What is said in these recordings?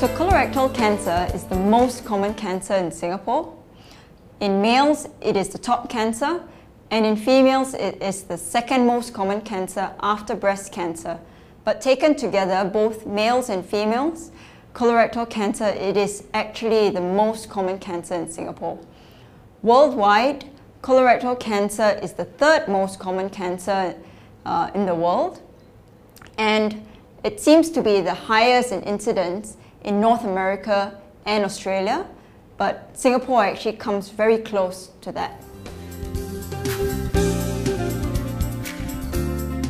So colorectal cancer is the most common cancer in Singapore. In males, it is the top cancer, and in females, it is the second most common cancer after breast cancer. But taken together, both males and females, colorectal cancer, it is actually the most common cancer in Singapore. Worldwide, colorectal cancer is the third most common cancer uh, in the world, and it seems to be the highest in incidence in North America and Australia, but Singapore actually comes very close to that.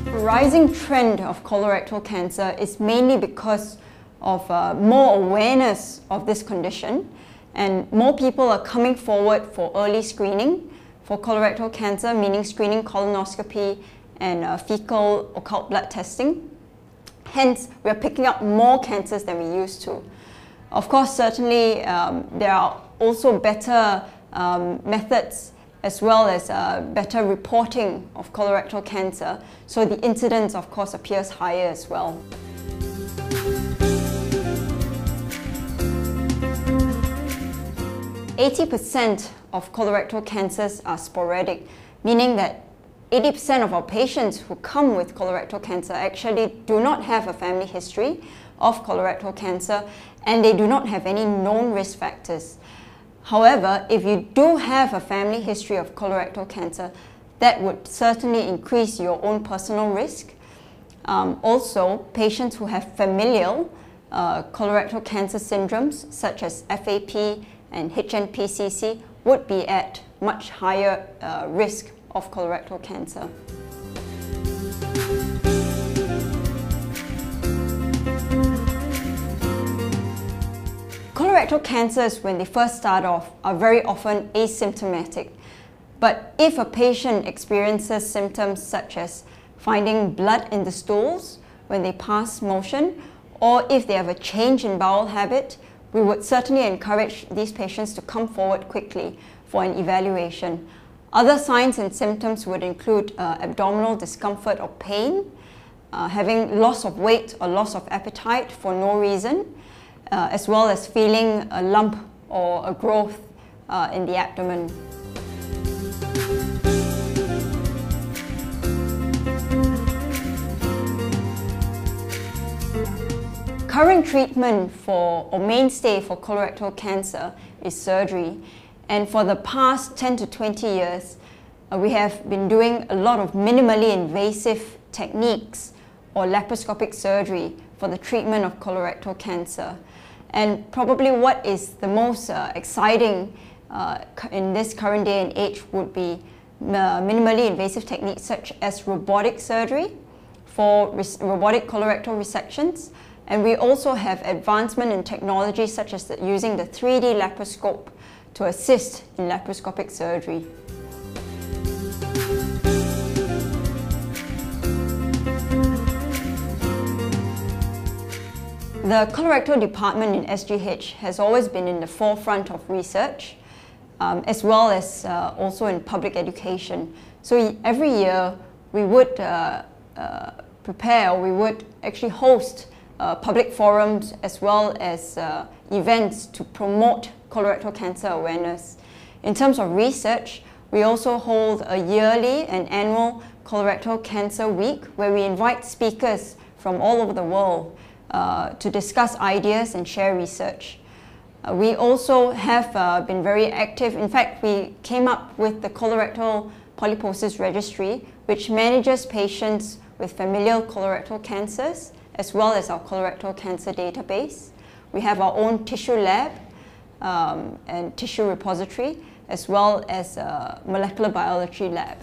The rising trend of colorectal cancer is mainly because of uh, more awareness of this condition and more people are coming forward for early screening for colorectal cancer, meaning screening colonoscopy and uh, fecal occult blood testing. Hence, we are picking up more cancers than we used to. Of course, certainly um, there are also better um, methods as well as uh, better reporting of colorectal cancer. So the incidence, of course, appears higher as well. Eighty percent of colorectal cancers are sporadic, meaning that 80% of our patients who come with colorectal cancer actually do not have a family history of colorectal cancer and they do not have any known risk factors. However, if you do have a family history of colorectal cancer, that would certainly increase your own personal risk. Um, also, patients who have familial uh, colorectal cancer syndromes such as FAP and HNPCC would be at much higher uh, risk of colorectal cancer. Colorectal cancers, when they first start off, are very often asymptomatic. But if a patient experiences symptoms such as finding blood in the stools when they pass motion, or if they have a change in bowel habit, we would certainly encourage these patients to come forward quickly for an evaluation. Other signs and symptoms would include uh, abdominal discomfort or pain, uh, having loss of weight or loss of appetite for no reason, uh, as well as feeling a lump or a growth uh, in the abdomen. Current treatment for or mainstay for colorectal cancer is surgery and for the past 10 to 20 years, uh, we have been doing a lot of minimally invasive techniques or laparoscopic surgery for the treatment of colorectal cancer. And probably what is the most uh, exciting uh, in this current day and age would be uh, minimally invasive techniques such as robotic surgery for robotic colorectal resections. And we also have advancement in technology such as the, using the 3D laparoscope to assist in laparoscopic surgery. The colorectal department in SGH has always been in the forefront of research, um, as well as uh, also in public education. So every year we would uh, uh, prepare, we would actually host uh, public forums as well as uh, events to promote colorectal cancer awareness. In terms of research, we also hold a yearly and annual colorectal cancer week where we invite speakers from all over the world uh, to discuss ideas and share research. Uh, we also have uh, been very active. In fact, we came up with the colorectal polyposis registry, which manages patients with familial colorectal cancers, as well as our colorectal cancer database. We have our own tissue lab um, and tissue repository, as well as a molecular biology lab.